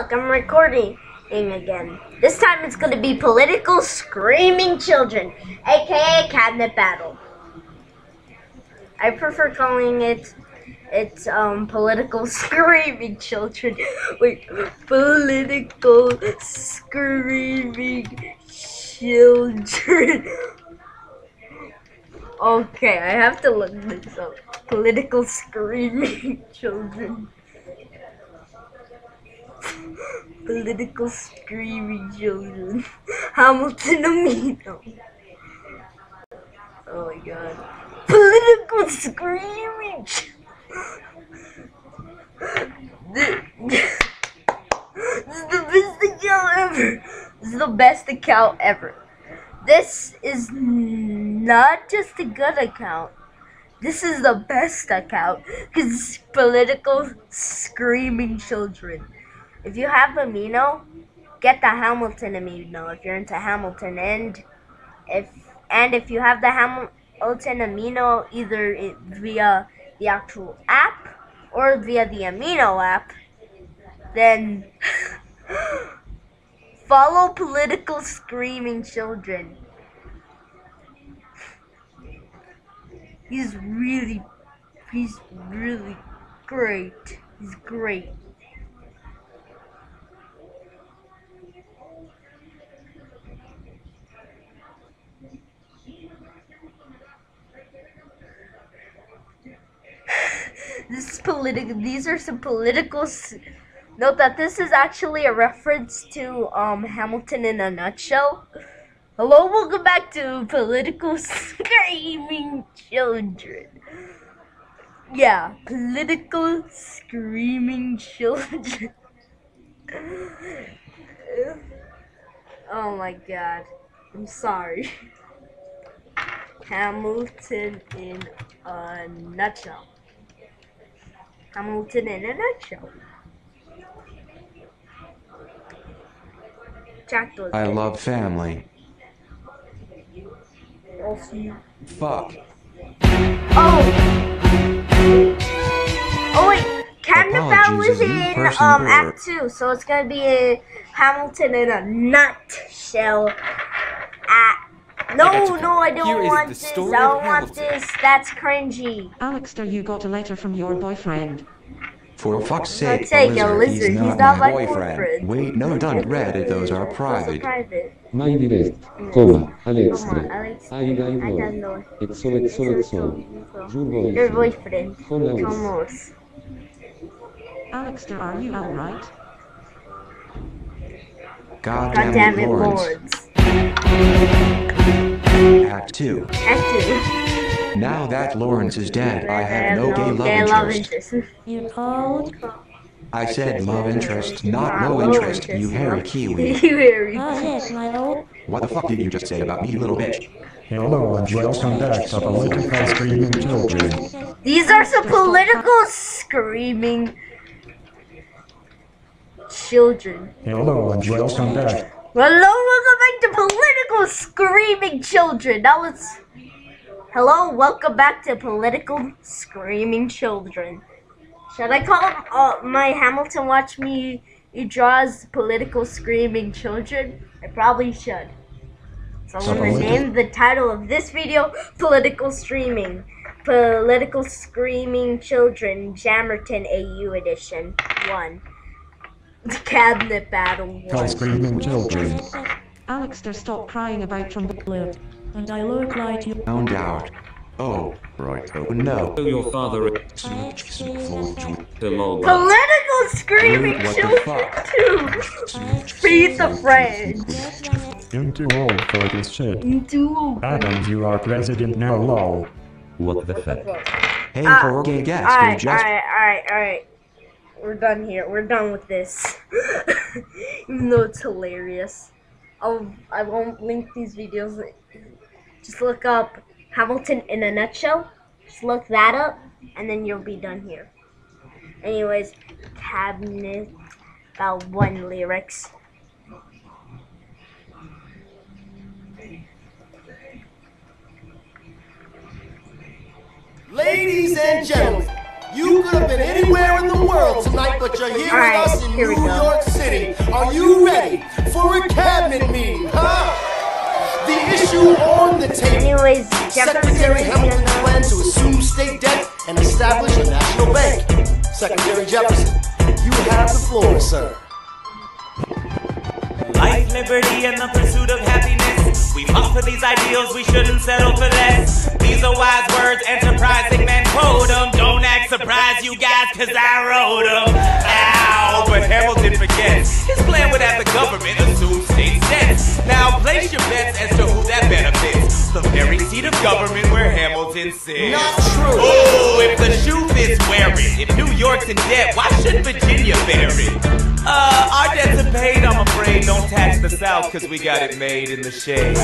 look, I'm recording again. This time it's gonna be political screaming children, aka cabinet battle. I prefer calling it it's um political screaming children. Wait, political screaming children. Okay, I have to look this up. Political screaming children. Political screaming children. Hamilton Amino. Oh my god. Political screaming this, is the best account ever. This is the best account ever. This is not just a good account. This is the best account because political screaming children. If you have Amino, get the Hamilton Amino if you're into Hamilton, and if and if you have the Hamilton Amino either via the actual app or via the Amino app, then follow political screaming children. He's really, he's really great. He's great. This is political. These are some political. Note that this is actually a reference to um, Hamilton in a nutshell. Hello, welcome back to Political Screaming Children. Yeah, Political Screaming Children. oh my god. I'm sorry. Hamilton in a nutshell. Hamilton in a nutshell. Jack does I love family. You. Fuck. Oh! Oh wait, Cabinet Battle Apologies, is is in um Act Two, so it's gonna be Hamilton in a nutshell. At no, gotcha. no, I don't Here is want this. I don't want this. That's cringy. Alexter, you got a letter from your boyfriend. For fuck's Let's sake, take a a lizard, lizard. he's not, He's not my my boyfriend. boyfriend. Wait, no, don't read it, those are Those private. private. My dearest, Mm. coma, Come on, Alexandre. Alex. I I don't don't know. Exo, exo, exo. Your Your boyfriend. boyfriend. Vamos. Vamos. Alexter, are you alright? God, God damn it, Laurens. Lords. Act 2. Act two. Now that Laurens is dead, I have no gay gay love interest. interest. You called? I said love interest, not no interest, you hairy kiwi. you hairy. Yes, my lord. What the fuck did you just say about me, little bitch? Hello and welcome back to Political Screaming Children. These are some political screaming children. Hello and welcome back. Hello, welcome back to political screaming children. Now let's. Hello, welcome back to political screaming children. Should I call uh, my Hamilton Watch Me He Draws Political Screaming Children? I probably should. So I'm gonna name the title of this video Political Streaming. Political Screaming Children Jammerton AU Edition 1. Cabinet Battle Call 1. Screaming Children. Alexter, stop crying about from the blood. And I look like you. Found out. Oh, right. Oh no. Your father Hello. Political Screaming What the Children fuck? 2. Feed the French. You're too old for this shit. Into. Adams, you are president now, lol. What the fuck? Hey, Ah, for gay guest, we Alright, just alright, alright, alright. We're done here. We're done with this. Even though it's hilarious. I'll, I won't link these videos. Just look up Hamilton in a nutshell. Just look that up, and then you'll be done here. Anyways, cabinet about one lyrics. Ladies and gentlemen, You could have been anywhere in the world tonight, but you're here All right, with us in here we New go. York City. Are you ready for a cabinet meeting, huh? The issue on the table. Anyways, Secretary Jefferson Hamilton's plan to assume state debt and establish a national bank. Secretary Jefferson, you have the floor, sir. Life, liberty, and the pursuit happiness. For these ideals, we shouldn't settle for less. These are wise words, enterprising men quote 'em. Don't act surprised, you guys, cause I wrote 'em. Ow, but Hamilton forgets. His plan would have the government assume state debts. Now place your bets as to who that benefits. The very seat of government where Hamilton sits. Not true. Oh, if the shoe fits, wear it. If New York's in debt, why shouldn't Virginia bear it? Uh, our debts are paid, I'm afraid. Don't tax the South, cause we got it made in the shade.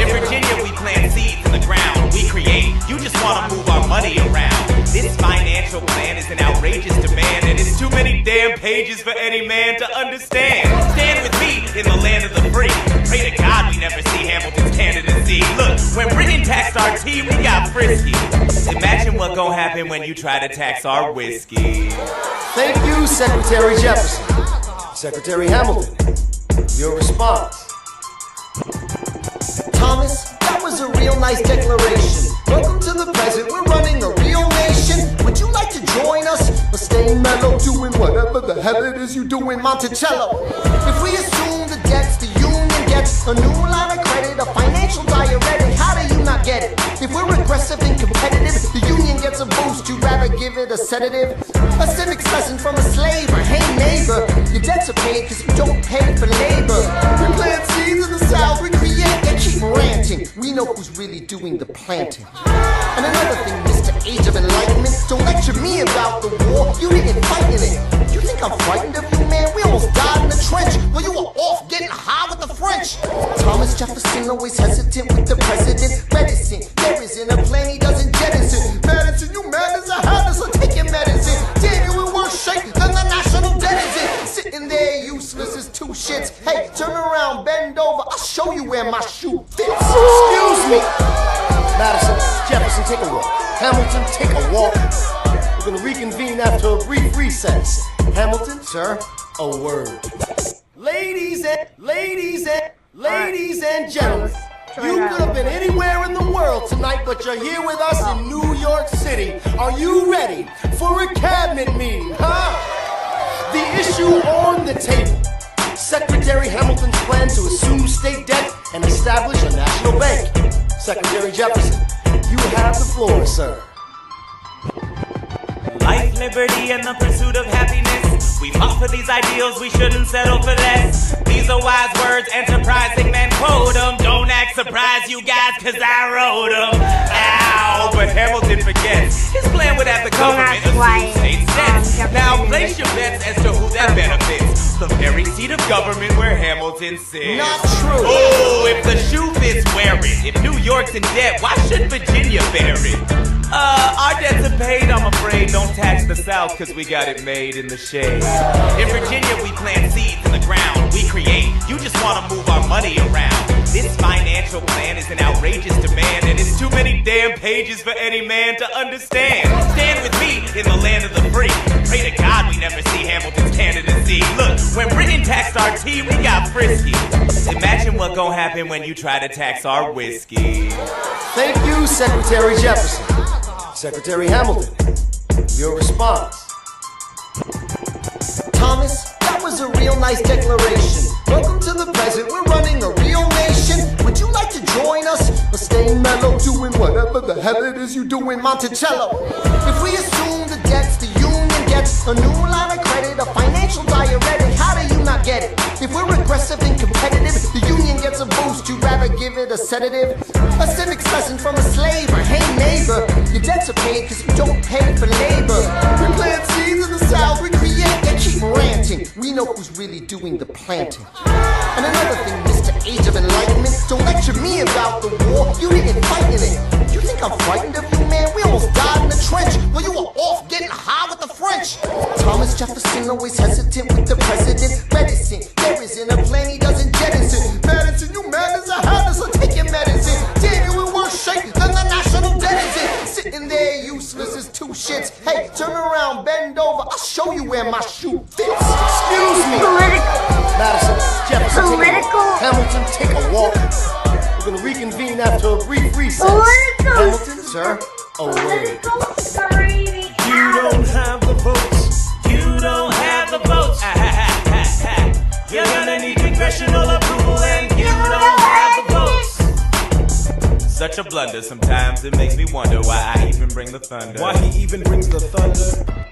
In Virginia, we plant seeds in the ground. We create. You just wanna move our money around. This financial plan is an outrageous demand, and it's too many damn pages for any man to understand. Stand with me in the land of the free. Pray to God we never see Hamilton's candidacy. Look, when Britain taxed our tea, we got frisky. Imagine what gon' happen when you try to tax our whiskey. Thank you, Secretary Jefferson. Secretary Hamilton, your response. Thomas, that was a real nice declaration. Welcome to the present, we're running a real nation. Would you like to join us? Or stay mellow, doing whatever the hell it is you do in Monticello? If we assume the debts the union gets, a new line of credit, a financial diuretic, not get it? If we're aggressive and competitive, the union gets a boost, you'd rather give it a sedative? A civics lesson from a slaver, hey neighbor, your debts are paid cause you don't pay for labor. We know who's really doing the planting. And another thing, Mr. Age of Enlightenment, don't lecture me about the war, you didn't fight in it. You think I'm frightened of you, man? We almost died in the trench while you were off getting high with the French. Thomas Jefferson always hesitant with the president. Medicine, there isn't a plan he doesn't jettison. Madison, you mad as a hat, so take your medicine. Damn, you in worse shape than the national. Sitting there useless as two shits. Hey, turn around, bend over, I'll show you where my shoe fits. Excuse me. Madison, Jefferson, take a walk. Hamilton, take a walk. We're gonna reconvene after a brief recess. Hamilton, sir, a word. Ladies and ladies and ladies and gentlemen, you could have been anywhere in the world tonight, but you're here with us in New York City. Are you ready for a cabinet meeting, huh? The issue on the table. Secretary Hamilton's plan to assume state debt and establish a national bank. Secretary Jefferson, you have the floor, sir. Life, liberty, and the pursuit of happiness. We fought for these ideals, we shouldn't settle for less. These are wise words, enterprising men quote them. Don't act surprised, you guys, cause I wrote 'em. Ah. Ow, but Hamilton forgets. His plan would have the government ask why, assume state um, Now place your bets as to who that benefits. The very seat of government where Hamilton sits. Not true. Oh, if the shoe fits, wear it. If New York's in debt, why should Virginia bear it? Uh, our debts are paid, I'm afraid. Don't tax the South, cause we got it made in the shade. In Virginia, we plant seeds in the ground. We create. You just wanna move our money around. This financial plan is an outrageous demand, and it's too many damn pages for any man to understand. Stand with me in the land of the free. Pray to God we never see Hamilton's candidacy. Look, when Britain taxed our tea, we got frisky. Imagine what gon' happen when you try to tax our whiskey. Thank you, Secretary Jefferson. Secretary Hamilton, your response. Was a real nice declaration. Welcome to the present, we're running a real nation. Would you like to join us? Or stay mellow, doing whatever the hell it is you do in Monticello? If we assume the debts a new line of credit, a financial diuretic, how do you not get it? If we're aggressive and competitive, the union gets a boost, you'd rather give it a sedative? A civics lesson from a slaver, hey neighbor, your debts are paid cause you don't pay for labor. We plant seeds in the south, we create, they keep ranting. We know who's really doing the planting. And another thing, Mr. Age of Enlightenment, don't lecture me about the war, you didn't fight in it. You think I'm frightened of you, man? We almost died in the trench while you were off getting high with the French. Thomas Jefferson always hesitant with the president. Medicine, there isn't a plan he doesn't jettison. Madison, you mad as a so take your medicine. Damn, you in worse shape than the national debt is in. Sitting there useless as two shits. Hey, turn around, bend over. I'll show you where my shoe fits. Excuse me. Political. Madison, Jefferson, Political. Hamilton, take a walk. We're gonna reconvene after a brief recess. Political. Hamilton, sir, a word. Political screaming You don't have the votes. You don't have the votes. Ah, ha, ha, ha, ha. You're gonna need congressional approval, and you don't have the votes. Such a blunder. Sometimes it makes me wonder why I even bring the thunder. Why he even brings the thunder?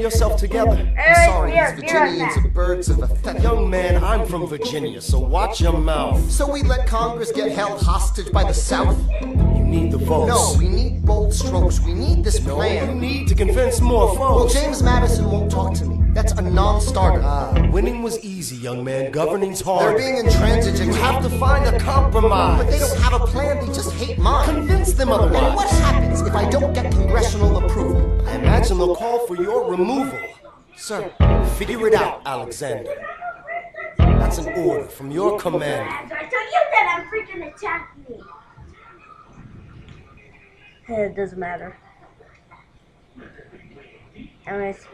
Yourself together? I'm sorry, here, these Virginians Matt. are birds of a feather. Young man, I'm from Virginia, so watch your mouth. So we let Congress get held hostage by the South? You need the votes. No, we need bold strokes. We need this No, you plan. need to convince more folks. Well. James Madison won't talk to me. That's a non-starter. Ah, winning was easy, young man. Governing's hard. They're being intransigent. You have to find a compromise. But they don't have a plan. They just hate mine. Convince them And what happens if I don't get congressional approval? I imagine they'll call for your removal. Sir, Figure it out, Alexander. That's an order from your commander. I told you that I'm freaking attacked eh, me. It doesn't matter. Anyways,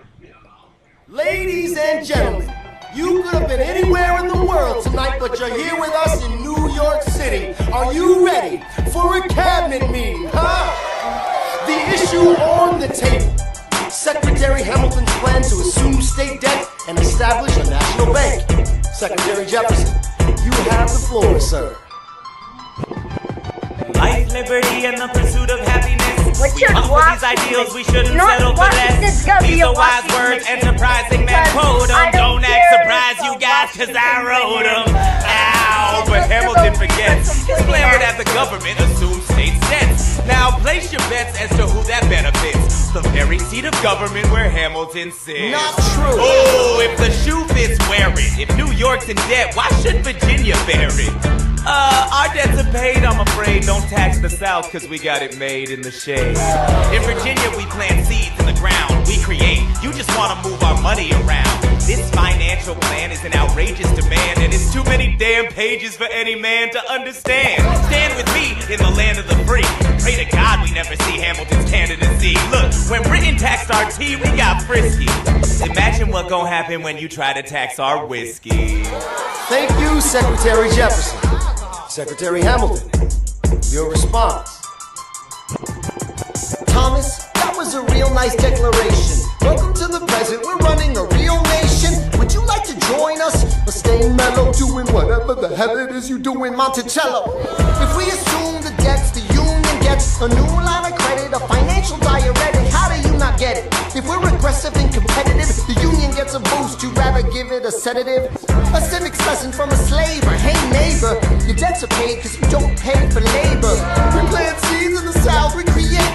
Ladies and gentlemen, you could have been anywhere in the world tonight, but you're here with us in New York City. Are you ready for a cabinet meeting, huh? The issue on the table. Secretary Hamilton's plan to assume state debt and establish a national bank. Secretary Jefferson, you have the floor, sir. Life, liberty, and the pursuit of happiness. What we should come these ideals, we shouldn't You settle for less. These are wise Washington words and machine. surprising men Because quote 'em. I don't Don't act surprised, you about guys, cause I Washington wrote 'em. Ow, but Hamilton forgets. people His plan would complaining. have the government assume state debts. Now place your bets as to who that benefits. The very seat of government where Hamilton sits. Not true. Oh, if the shoe fits, wear it. If New York's in debt, why should Virginia bear it? Uh, our debts are paid, I'm afraid. Don't tax the South, cause we got it made in the shade. In Virginia, we plant seeds in the ground. Create. You just wanna move our money around. This financial plan is an outrageous demand, and it's too many damn pages for any man to understand. Stand with me in the land of the free. Pray to God we never see Hamilton's candidacy. Look, when Britain taxed our tea, we got frisky. Imagine what gon' happen when you try to tax our whiskey. Thank you, Secretary Jefferson. Secretary Hamilton, your response. Thomas, that was a real nice declaration. Mellow, doing whatever the hell it is you do in Monticello? If we assume the debts the union gets, a new line of credit, a financial diuretic, how do you not get it? If we're aggressive and competitive, the union gets a boost. You'd rather give it a sedative? A civics lesson from a slaver. Hey neighbor, your debts are paid because you don't pay for labor. We plant seeds in the south, we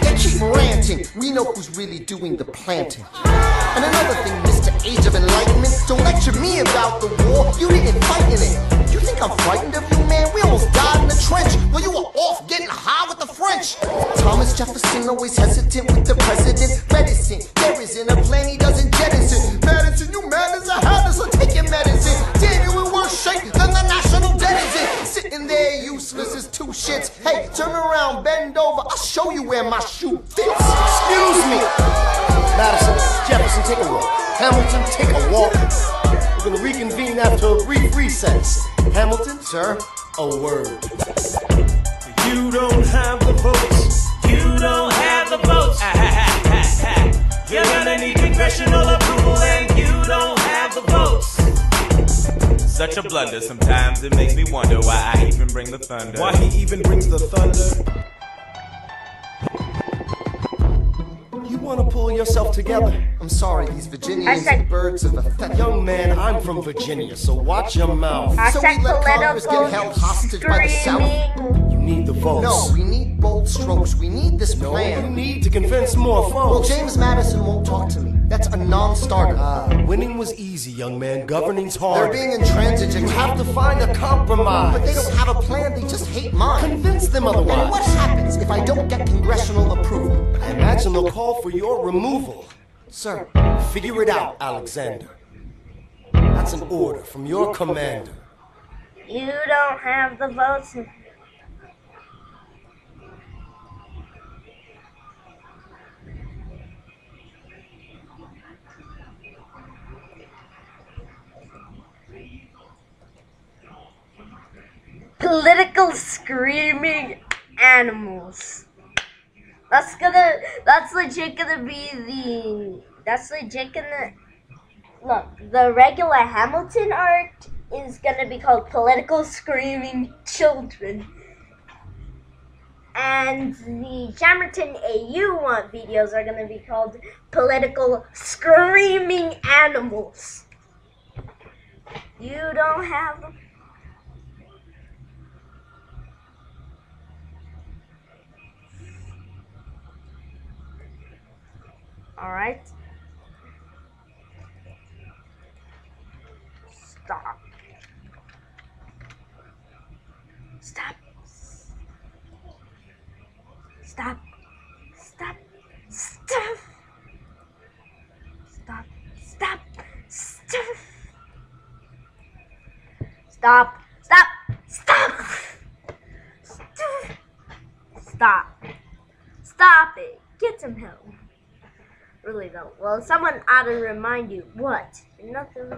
they keep ranting. We know who's really doing the planting. And another thing, Mr. Age of Enlightenment, don't lecture me about the war. You didn't fight in it. You think I'm frightened of you, man? We almost died in the trench while you were off getting high with the French. Thomas Jefferson always hesitant with the president, reticent. There isn't a plan he doesn't jettison. Madison, you mad as a hat, so take your medicine. Useless as two shits. Hey, turn around, bend over. I'll show you where my shoe fits. Excuse me. Madison, Jefferson, take a walk. Hamilton, take a walk. We're gonna reconvene after a brief recess. Hamilton, Sir, a word. You don't have the votes. You don't have the votes. You're gonna need congressional approval, and you don't have the votes. Such a blunder. Sometimes it makes me wonder why I even bring the thunder. Why he even brings the thunder? You wanna pull yourself together? I'm sorry, these Virginians Hashtag- are birds of a feather. Young man, I'm from Virginia, so watch your mouth. So we hashtag let Congress political get held hostage by the South? You need the votes. No, we need bold strokes. We need this No, you plan. need to convince more folks. Well. James Madison won't talk to me. That's a non-starter. Ah, winning was easy, young man. Governing's hard. They're being intransigent. You have to find a compromise. But they don't have a plan. They just hate mine. Convince them otherwise. And what happens if I don't get congressional approval? I imagine they'll call for your removal. Sir, Figure it out, Alexander. That's an order from your commander. You don't have the votes. Political screaming animals. That's gonna. That's legit gonna be the. That's legit gonna. Look, the regular Hamilton art is gonna be called political screaming children. And the Jammerton AU want videos are gonna be called political screaming animals. You don't have All right. Stop. Stop. Stop. Stop. Stop. Stop. Stop. Stop. Stop. Stop. Stop. Stop. Stop. Stop it. Get some help. Really though. Well, someone ought to remind you. What? Nothing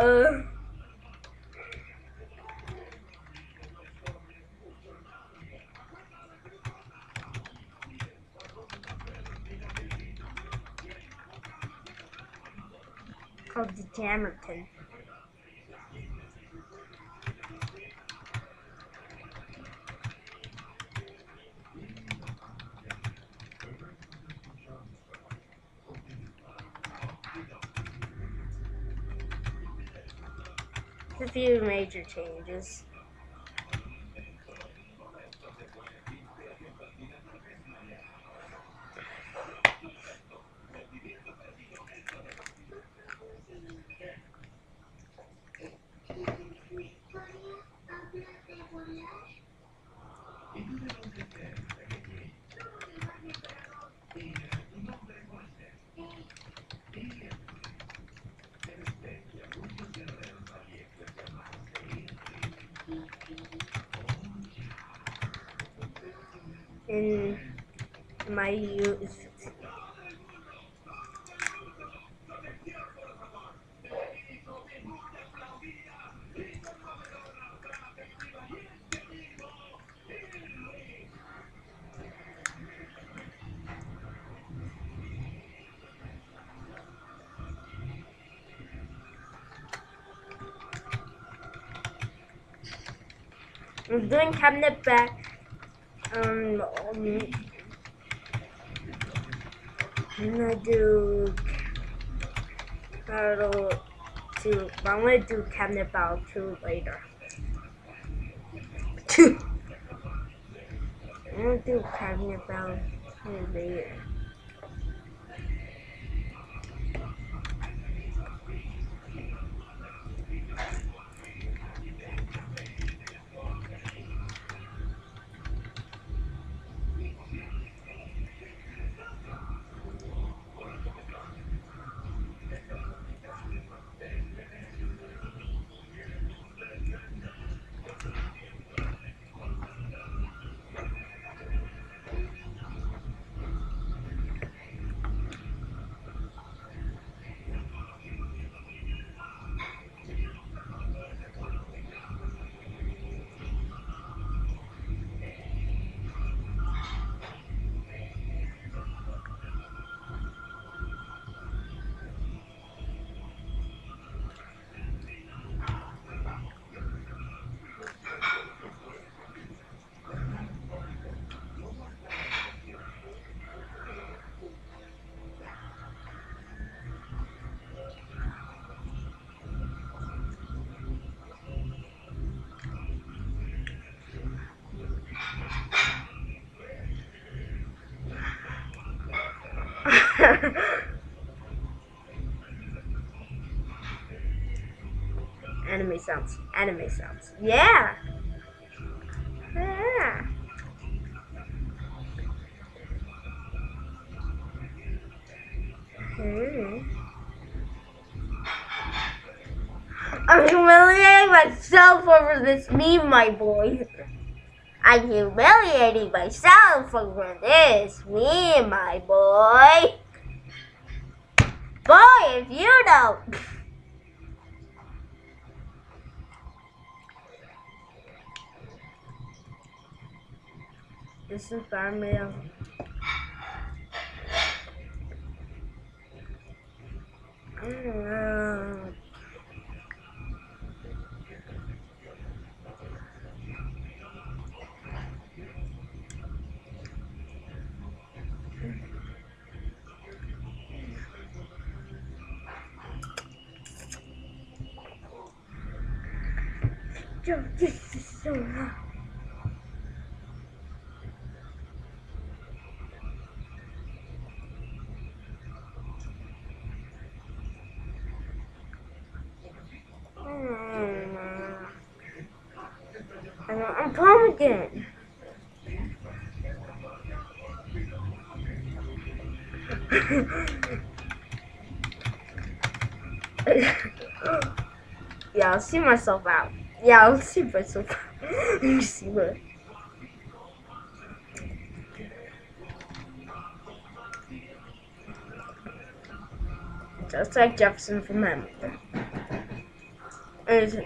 Of the Jammerton. Major changes. In my youth. I'm doing cabinet back. Um, um I'm gonna do battle two. But I'm gonna do cabinet battle two later. Two. I'm gonna do cabinet battle two later. anime sounds. Anime sounds. Yeah. Yeah. Hmm. I'm humiliating myself over this meme, my boy. I'm humiliating myself over this meme, my boy. Boy, if you don't. This is Barmail. I don't know. Yo, this is so hot. Mm. I want a pumpkin. yeah, I'll see myself out. Yeah, I'll see out. Let me see. Just like Jefferson from Hamilton. And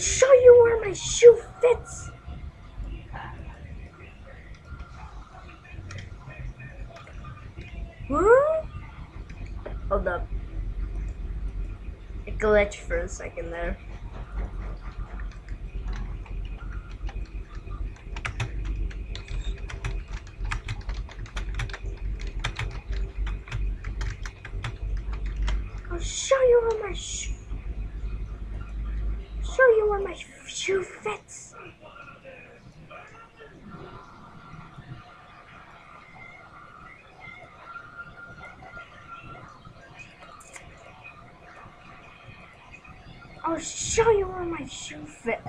show you where my shoe fits. Huh? Hold up. It glitched for a second there. I'll show you where my shoe. Show you where my shoe fits. I'll show you where my shoe fit.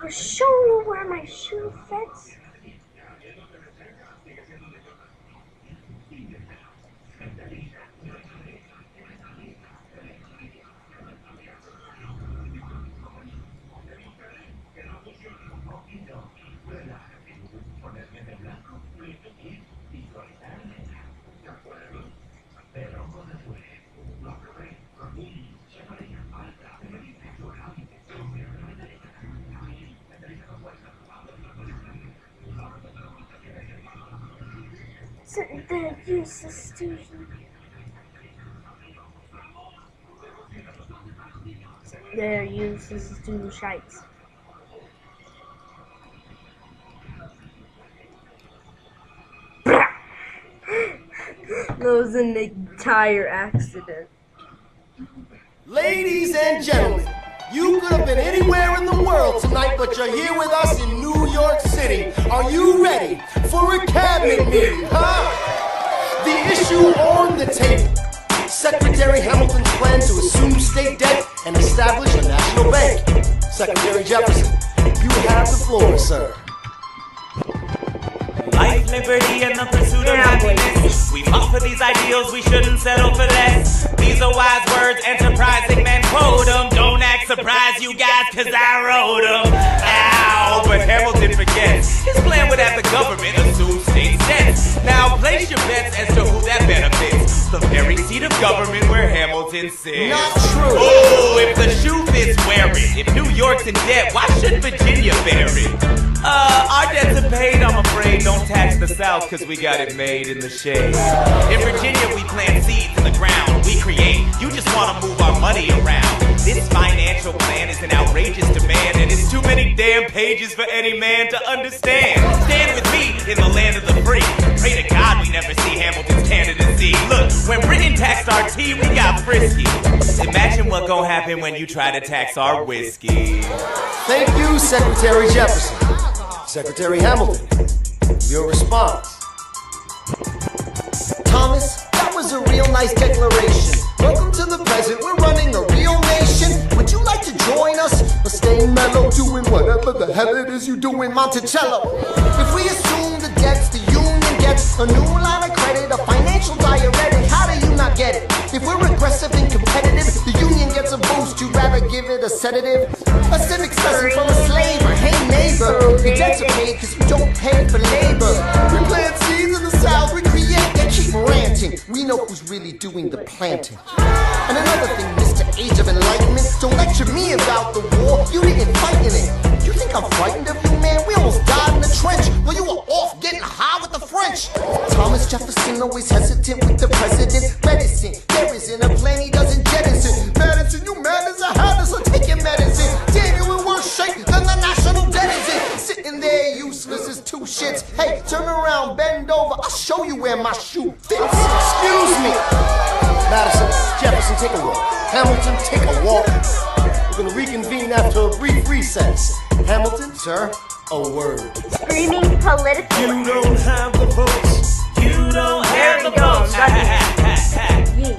I'll show you where my shoe fits. So useless student. They're useless student shites. that was an entire accident. Ladies and gentlemen, you could have been anywhere in the world tonight, but you're here with us in New York City. Are you ready for a cabinet meeting, huh? The issue on the table. Secretary Hamilton's plan to assume state debt and establish a national bank. Secretary Jefferson, you have the floor, sir. Life, liberty, and the pursuit of happiness. We fought for these ideals, we shouldn't settle for less. These are wise words, enterprising men quote them. Don't act surprised, you guys, cause I wrote them. Ow, but Hamilton forgets. His plan would have the government assume Now place your bets as to who that benefits. The very seat of government where Hamilton sits. Not true. Oh, if the shoe fits, wear it. If New York's in debt, why shouldn't Virginia bear it? Uh, our debts are paid, I'm afraid. Don't tax the South, cause we got it made in the shade. In Virginia, we plant seeds in the ground. We create. You just wanna move our money around. This financial plan is an outrageous demand, and it's too many damn pages for any man to understand. Stand with in the land of the free. Pray to God we never see Hamilton's candidacy. Look, when Britain taxed our tea, we got frisky. Imagine what gon' happen when you try to tax our whiskey. Thank you, Secretary Jefferson. Secretary Hamilton, your response. Thomas, that was a real nice declaration. Welcome to the present, we're running a like to join us? Or stay mellow, doing whatever the hell it is you do in Monticello? If we assume the debts the union gets, a new line of credit, a financial diuretic, how do you not get it? If we're aggressive and competitive, the union gets a boost, you'd rather give it a sedative? A civics lesson from a slave slaver, hey neighbor, your debts are paid cause you don't pay for labor. We know who's really doing the planting. And another thing, Mr. Age of Enlightenment, don't lecture me about the war, you didn't fight in it. You think I'm frightened of you, man? We almost died in the trench while you were off getting high with the French. Thomas Jefferson always hesitant with the president. Medicine, there isn't a plan he doesn't jettison. Madison, you man is a habit, so take your medicine. Damn, you in worse shape than the national debt is in. Sitting there useless as two shits. Hey, turn around, bend over, I'll show you where my shoe fits. Excuse me. Madison, Jefferson, take a walk. Hamilton, take a walk. We're gonna reconvene after a brief recess. Hamilton, sir, a word. Screaming political. You don't have the votes. You don't have the votes. Got the